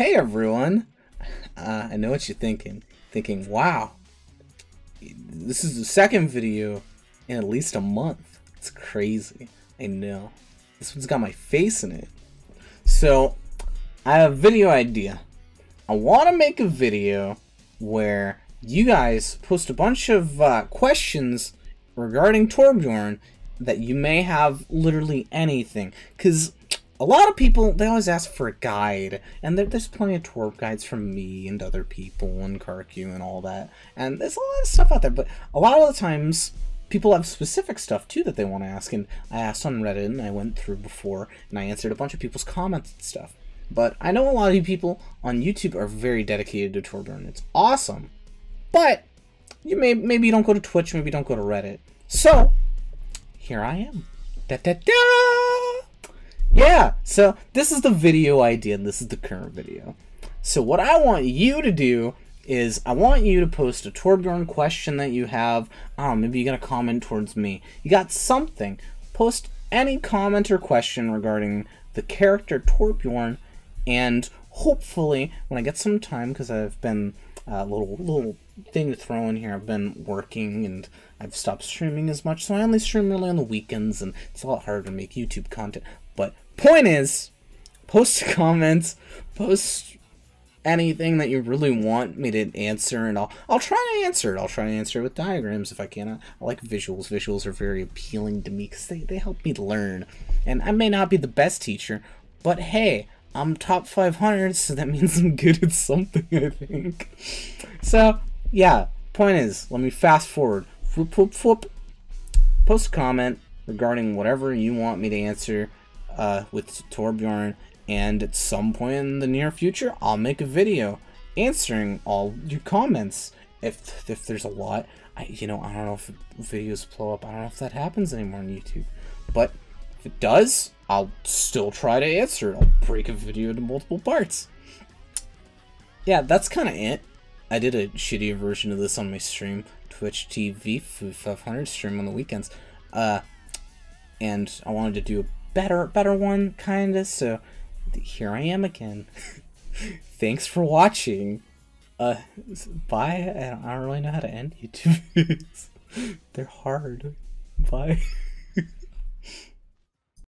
Hey everyone! Uh, I know what you're thinking. Thinking, wow, this is the second video in at least a month. It's crazy. I know. This one's got my face in it. So, I have a video idea. I want to make a video where you guys post a bunch of uh, questions regarding Torbjorn that you may have literally anything. Because a lot of people, they always ask for a guide. And there, there's plenty of tour guides from me and other people and KarQ and all that. And there's a lot of stuff out there. But a lot of the times, people have specific stuff too that they want to ask. And I asked on Reddit and I went through before and I answered a bunch of people's comments and stuff. But I know a lot of you people on YouTube are very dedicated to Torbjorn. It's awesome. But you may maybe you don't go to Twitch, maybe you don't go to Reddit. So here I am. Da da da! Yeah, so this is the video idea, and this is the current video. So what I want you to do is I want you to post a Torbjorn question that you have. Maybe you got a comment towards me. You got something. Post any comment or question regarding the character Torbjorn, and hopefully when I get some time, because I've been uh, little little thing to throw in here. I've been working and I've stopped streaming as much, so I only stream really on the weekends, and it's a lot harder to make YouTube content. But point is, post comments, post anything that you really want me to answer, and I'll I'll try to answer it. I'll try to answer it with diagrams if I can. I, I like visuals. Visuals are very appealing to me because they, they help me learn. And I may not be the best teacher, but hey, I'm top 500, so that means I'm good at something, I think. So, yeah, point is, let me fast forward. Whoop, whoop, whoop. Post a comment regarding whatever you want me to answer uh, with Torbjorn, and at some point in the near future, I'll make a video answering all your comments. If, if there's a lot, I, you know, I don't know if videos blow up. I don't know if that happens anymore on YouTube. But if it does, I'll still try to answer. I'll break a video into multiple parts. Yeah, that's kind of it. I did a shittier version of this on my stream, Twitch TV 500 stream on the weekends. Uh, and I wanted to do a better, better one, kinda. So here I am again. Thanks for watching. Uh, bye. I don't, I don't really know how to end YouTube. They're hard. Bye.